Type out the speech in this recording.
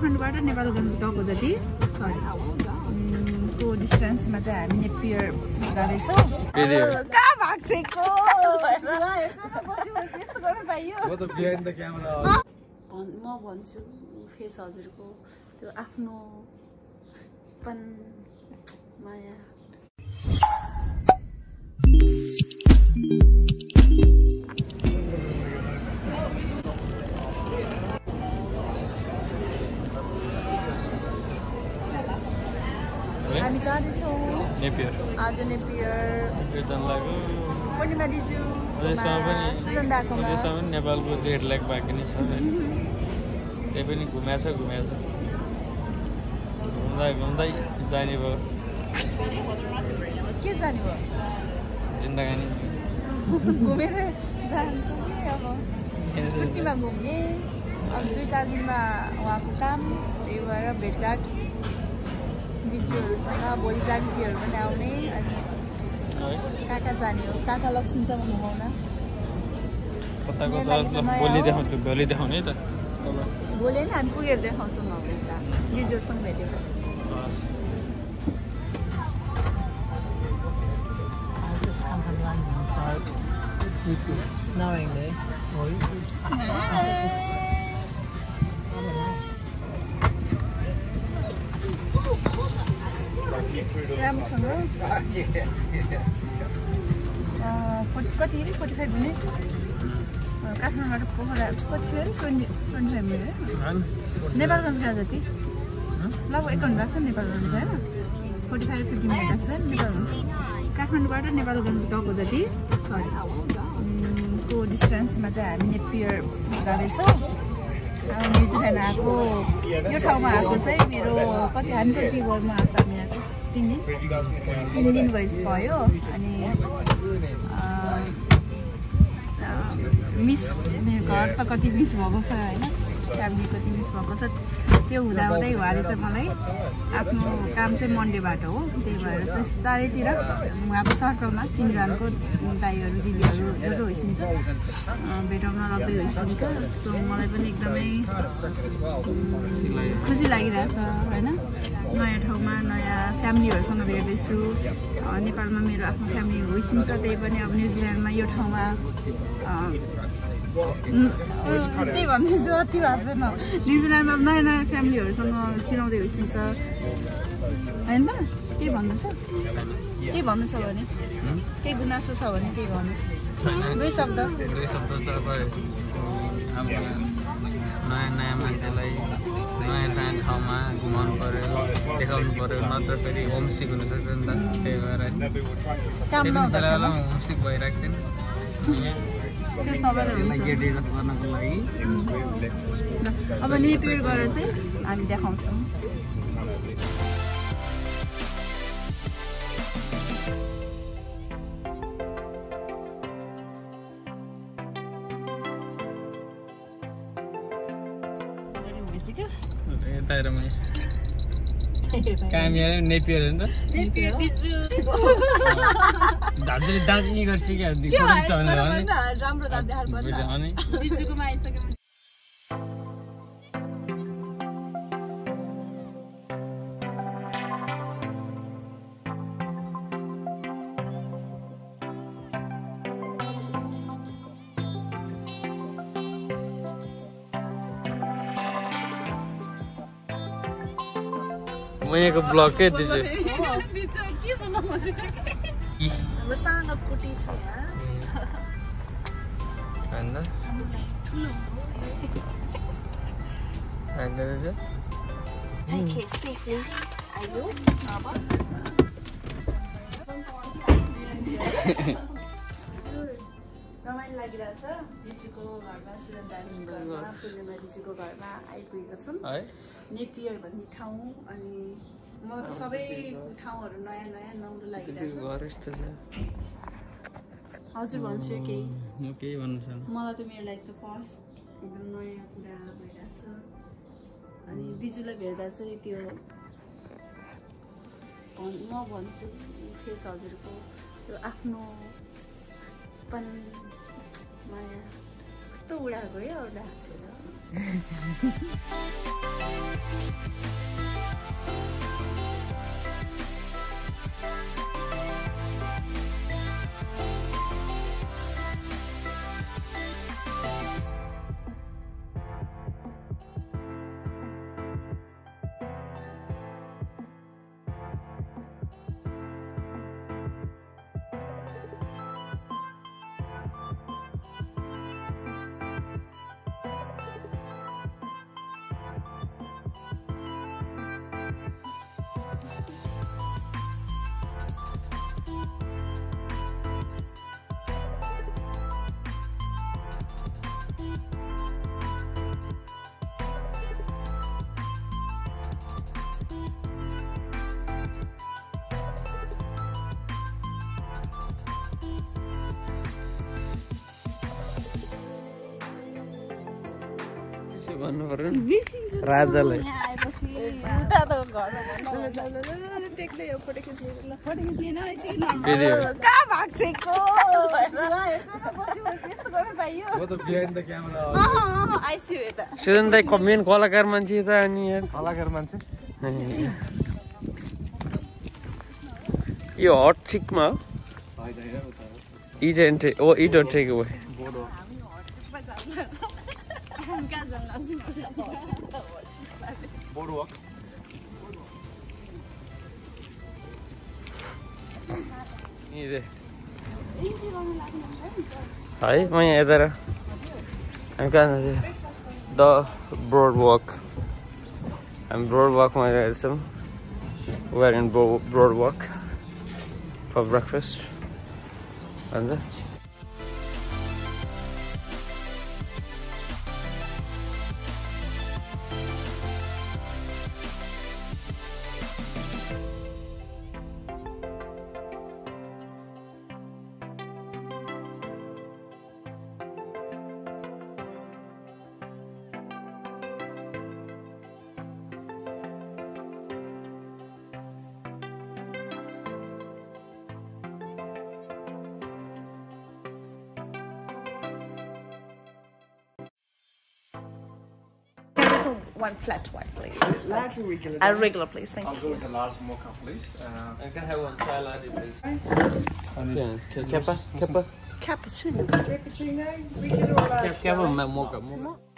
काठमाडौँबाट नेपालगञ्ज गएको जति। सरी को डिस्टेन्समा चाहिँ हामी नेपियर जाँदैछौँ फेरि कहाँ भाग्सेको म भन्छु फेस हजुरको त्यो आफ्नो पन माया। हामी जाँदैछौँ। नेपियर आज नेपियर पूर्णिमा दिजु अझैसम्म नेपालको जेट ल्याग बाँकी नै छ। त्यही पनि घुमाएछ घुमाएछ घुम्दा घुम्दै जाने भयो। के जाने भयो? जिन्दगानी घुमेर जान्छ कि अब? छुट्टीमा घुम्ने। अब दुई चार दिनमा उहाँको काम त्यही भएर भेटघाट। बिजुहरूसँग भोलि जागिटीहरू पनि आउने अनि कहाँ जाने हो। कहाँ कहाँ लक्ष्मीसम्म घुमाउन भोलि हो। देखाउँछु भोलि देखाउने त। भोलि नै हामी पुगेर देखाउँछौँ अब यता बिजुहरूसँग भेटेपछि। हस्। I राम्रोसँग फोर्टी कति फोर्टी फाइभ अँ, काठमाडौँबाट पोखरा कति थियो twenty twenty five minute? Nepalgunj जति लगभग एक घन्टा होइन काठमाडौँबाट नेपालगञ्ज गएको जति सरी को डिस्टेन्समा चाहिँ हामी नेपियर जाँदैछौँ न्युजिल्यान्ड आएको यो ठाउँमा आएको चाहिँ मेरो कति हामी कति घरमा आएको हामी आएको तिन दिन। तिन दिन भइ भयो अनि मिस घर त कति मिस भएको छ होइन? फ्यामिली कति मिस भएको छ त्यो हुँदाहुँदै उहाँले चाहिँ मलाई आफ्नो काम चाहिँ मन्डेबाट हो त्यही भएर चाहिँ चारैतिर उहाँको सर्कलमा चिनजानको दाईहरू दिदीहरू जो जो होइसिन्छ भेटाउन लाग्दै होइसिन्छ। सो मलाई पनि एकदमै खुसी लागिरहेछ होइन? नयाँ ठाउँमा नयाँ फ्यामिलीहरूसँग भेट्दैछु। नेपालमा मेरो आफ्नो फ्यामिली होइसिन्छ त्यही पनि अब न्युजिल्यान्डमा यो ठाउँमा त्यही भन्दैछु अति भएको छैन। न्युजिल्यान्डमा नयाँ नयाँ फ्यामिलीहरूसँग चिनाउँदै होइसिन्छ होइन? त के भन्दैछ के भन्नु छ भने? केही गुनासो छ भने केही गर्नु दुई शब्द। दुई शब्द त अब नयाँ नयाँ मान्छेलाई नयाँ नयाँ ठाउँमा घुमाउनु पऱ्यो देखाउनु पऱ्यो नत्र फेरि होमसिक हुनसक्छ नि त। त्यही भएर बेला बेलामा होमसिक भइरहेको थियो नि। त्यो सबैलाई गर्नको लागि। अब नेपियर गरेर चाहिँ हामी देखाउँछौँ। यता हेर म कामी आयो नेपियर हो? नि त धाजुले दाँत यहीँ गर्छ क्या म यहाँको ब्लग के दिन्छु रमाइलो लागिरहेछ लिचीको घरमा सुरन्दानीको घरमा पूर्णिमा लिचीको घरमा आइपुगेको छौँ। है? नेपियर भन्ने ठाउँ अनि त सबै ठाउँहरू नयाँ नयाँ नौलो छ। हजुर भन्छु केही। म मलाई त मेरो लागि त फर्स्ट एकदम नयाँ कुरा भइरहेछ अनि दिजूलाई भेट्दा चाहिँ त्यो म भन्छु फेस हजुरको त्यो आफ्नो पन माया कस्तो उडाएको है एउटा हाँसेर पाइयो आइसियो यता सुजन दाई मेन कलाकार मान्छे त अनि कलाकार मान्छे? यो हट चिकमा हो। It and oh it take away boardwalk यहीँ रे। है म यहाँ यता हामी कहाँ जाँदै द ब्रोड वक हामी ब्रोड वकमा गएर छौँ where in bro broad walk for breakfast भन्छ Just one flat white, please. Later we can A regular, please. Thank you. I'll you. go with the large mocha, please. Uh, I can have one chai latte, please. Kappa, kappa, Cappuccino. kappa, mocha, mocha.